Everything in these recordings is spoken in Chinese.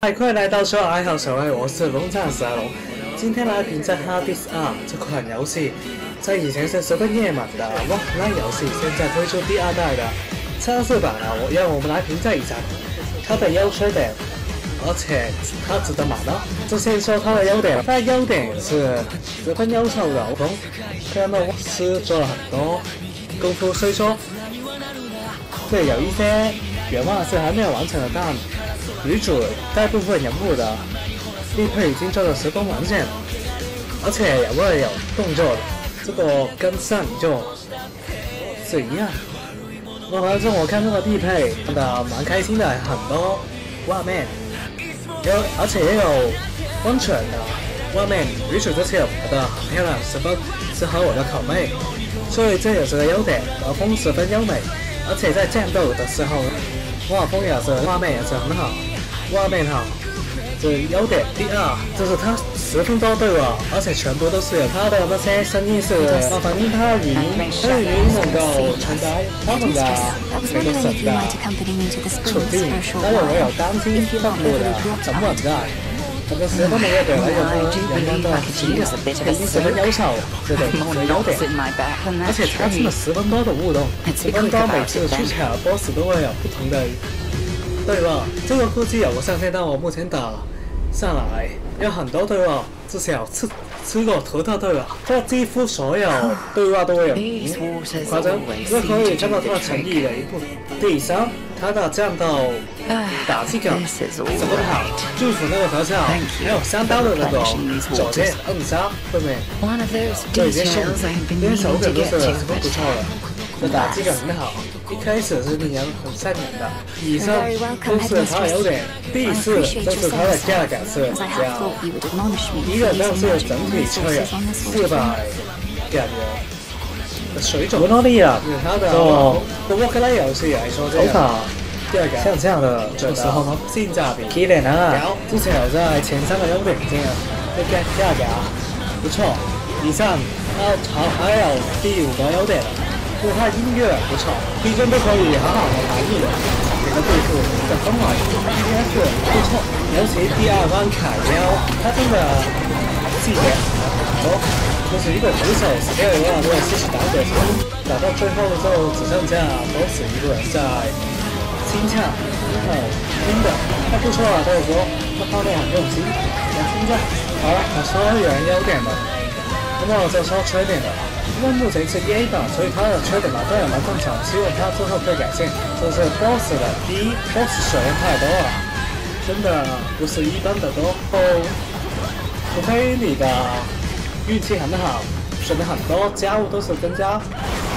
嗨，欢迎来到说爱好手绘，我是龙战士阿龙。今天来评价《哈迪斯二》这款游戏，在以前是十分热门的网络游戏，现在推出第二代的测试版了。我让我们来评价一下它的优缺点，而且它值得买吗？就先说它的优点，它的优点是十分优秀的武功，看到师做了很多功夫，虽说对有一些愿望是还没有完成的，但女主大部分人物的地配已经做的十分完善，而且也会有动作，这个跟上宇宙是一样。我反正我看这个地配看的蛮开心的，很多画面，有而且也有温泉的画面，女主这次拍的很漂亮，十分适合我的口味，所以这也是个优点，画风十分优美，而且在战斗的时候，画风也是画面也是很好。画面好，这优点。第二就是它十分多对吧？而且全部都是有它的那些声音是，啊，反正它的语音，它的语音能够传达他们的那个省的处境。但是我有担心大陆的怎么在，这个十分的优点，而且它人员的情感肯定十分优秀，这个是优点。而且产生了十分多的互动，十分多每次去抢 BOSS 都会有不同的。对吧？这个估计有个上限，但我目前打上来有很多对吧？至少吃吃过头套对吧？这几乎所有对话都会有，夸张，这可以看到他诚意的一步。第三，它的战斗打击感十分好，祝福那个特效，还有三刀的那种左键摁杀，对不对？这些手连手感都是十分不错的。这打击感很好，一开始是令人很善良的。以上都是它的优点。第四就是它的价格是比较低的，一个但是整体却有四百感觉的水准。不努力啊！就不过克莱游戏来说，这个像这样的有时候呢，性价比低廉啊。至少在前三个优点这样，这个价格不错。以上，那好，还有第五个优点。就它音乐不错，B 站都可以很好的弹入的，整个对付的氛围应该是不错。尤其第二关卡雕，它真的细节好多，就是一个徒手死掉的话，如果继续打者时，打到最后就只剩下 BOSS 一个人在清唱，然后真的太不错了，所以说这画面很用心，很精湛。好了，我说有人优点的，那么我再说缺点的。因为目前是 A 版，所以它的缺点嘛都有蛮正常，希望它之后可以改进。这是 BOSS 的第一，BOSS 血量太多了，真的不是一般的多哦。除非你的运气很好，选的很多家务都是增加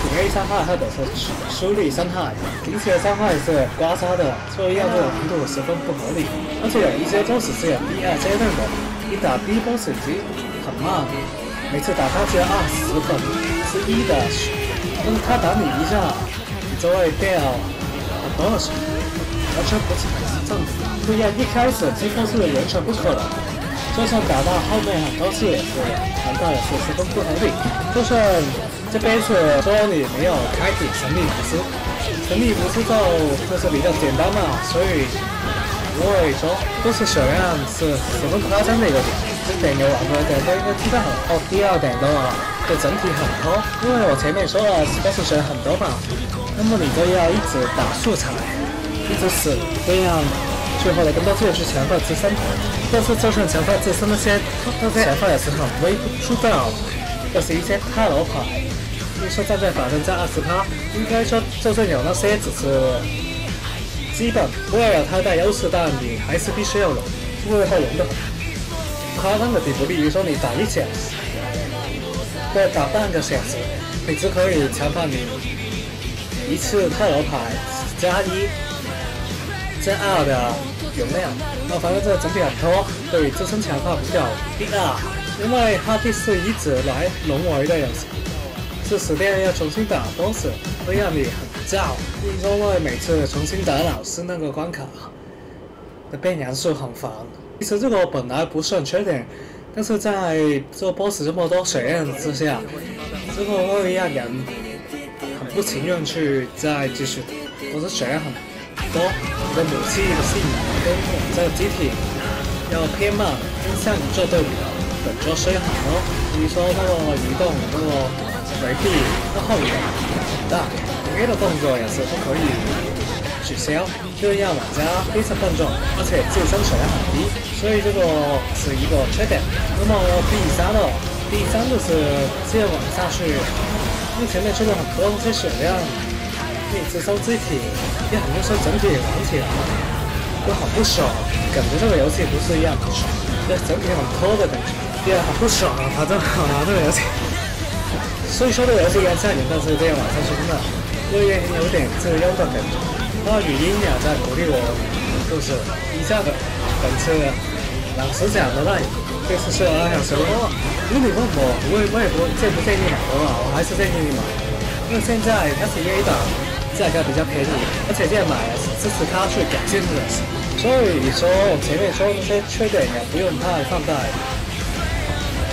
体力伤害或者是输力伤害，引起的伤害是刮痧的，所以要这种难度十分不合理。而且有一些 BOSS 是有第二阶段的，你打第一 BOSS 已经很慢，每次打他只要二十分。是一的，但是他打你一下，你就会掉很多血，完全不是很正的。对呀，一开始几乎是完全不可能，就算打到后面很多次也是，难道也是十分不合理？就算这边是说你没有开启神秘不是，神秘不是就就是比较简单嘛，所以不会说都是血量是十分夸张的一个点。这点有很多人都应该知道。哦，第二点的话。整体很多，因为我前面说了，boss 选很多嘛，那么你都要一直打素材，一直死，这样最后的更多资源去强化自身。但是就算强化自身那些，强化也是很微不足道，就是一些塔罗牌，比如说站在法阵在二十趴，应该说就算有那些只是基本不会有太大优势，但你还是必须要有，因为它用的夸张的地步，比如说你打一下。再打半个小时，你只可以强化你一次泰罗牌加一加二的容量。那反正这整体很拖，对自身强化比较低啊。因为哈迪斯一直来轮回的游戏，是死掉要重新打 BOSS，会让你很燥。因为每次重新打老师那个关卡的变人数很烦。其实这个本来不算缺点。但是在做 boss 这么多水量之下，这个会让人很不情愿去再继续。我是血量很多，你的武器的性能跟这个机体。要偏慢，跟像你做对比的动作虽好哦，比如说那个移动、那个回避、那后移动，但别的动作也是不可以取消，这样玩家非常笨重，而且自身血量很低，所以这个是一个缺点。那么第三呢？第三就是这样玩下去，因为前面出了很多这些血量。一直收机体，也很多时候整体玩起来都很不爽，感觉这个游戏不是一样的爽，就整体很拖的感觉，也很不爽啊！反正啊，这个游戏，所以说这个游戏也下瘾，但是这样玩下去真的，会有点自由的感觉。那语音也在鼓励我，就是一下的，本次老实讲的那，这次是二小时了。如果你问我，我我也不建不建议买的话，我还是建议你买，因为现在它是 A 档。价格比较便宜，而且现在买支持它去改进的，所以说我前面说那些缺点也不用太放大。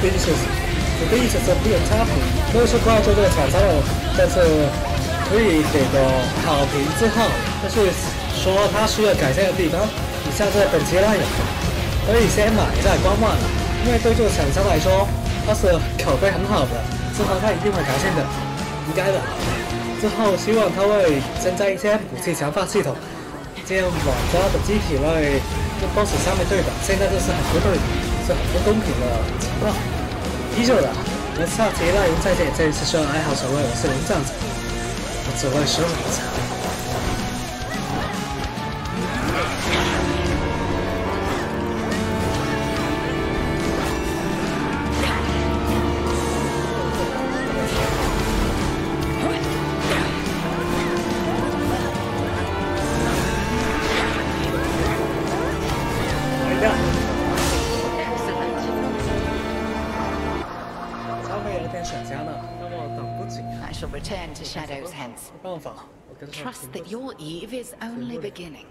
第一次，我的意思是不用差评，不是夸这个厂商了，但是可以给个好评之后，就是说他需要改善的地方，你像这本期内容，可以先买再观望，因为对这个厂商来说，它是口碑很好的，之后他一定会改进的，应该的。之后希望他会增加一些武器强化系统，这样玩家的机体类跟 BOSS 上面对打，现在这是很不对，是很不公平的情况。依旧的，我们下期内容再见。这一次是爱好守卫，我是龙藏子，我只会守护。I shall return to Shadow's Hence. Trust that your eve is only beginning.